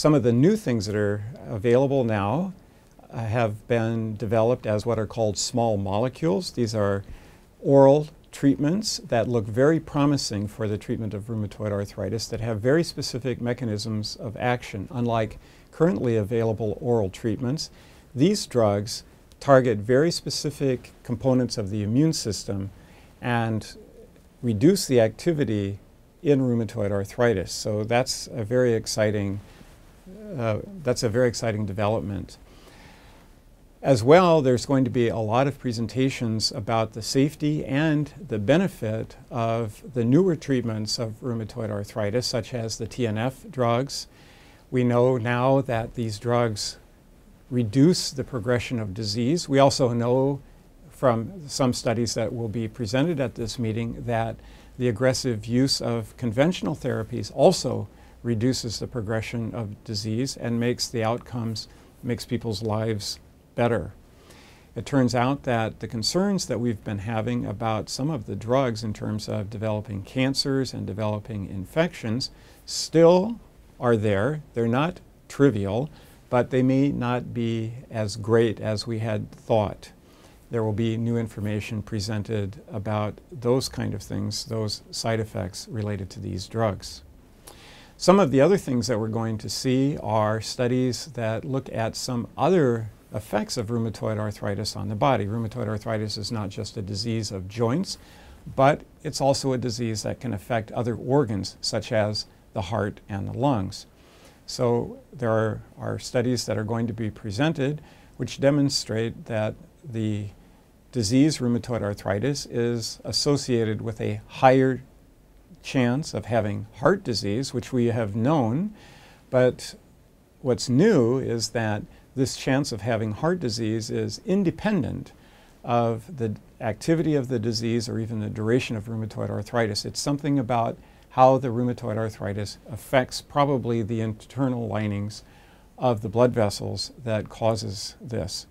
Some of the new things that are available now uh, have been developed as what are called small molecules. These are oral treatments that look very promising for the treatment of rheumatoid arthritis that have very specific mechanisms of action, unlike currently available oral treatments. These drugs target very specific components of the immune system and reduce the activity in rheumatoid arthritis. So that's a very exciting, uh, that's a very exciting development. As well, there's going to be a lot of presentations about the safety and the benefit of the newer treatments of rheumatoid arthritis, such as the TNF drugs. We know now that these drugs reduce the progression of disease. We also know from some studies that will be presented at this meeting that the aggressive use of conventional therapies also reduces the progression of disease and makes the outcomes, makes people's lives better. It turns out that the concerns that we've been having about some of the drugs in terms of developing cancers and developing infections still are there. They're not trivial, but they may not be as great as we had thought. There will be new information presented about those kind of things, those side effects related to these drugs. Some of the other things that we're going to see are studies that look at some other effects of rheumatoid arthritis on the body. Rheumatoid arthritis is not just a disease of joints, but it's also a disease that can affect other organs, such as the heart and the lungs. So there are, are studies that are going to be presented which demonstrate that the disease rheumatoid arthritis is associated with a higher chance of having heart disease, which we have known, but what's new is that this chance of having heart disease is independent of the activity of the disease or even the duration of rheumatoid arthritis. It's something about how the rheumatoid arthritis affects probably the internal linings of the blood vessels that causes this.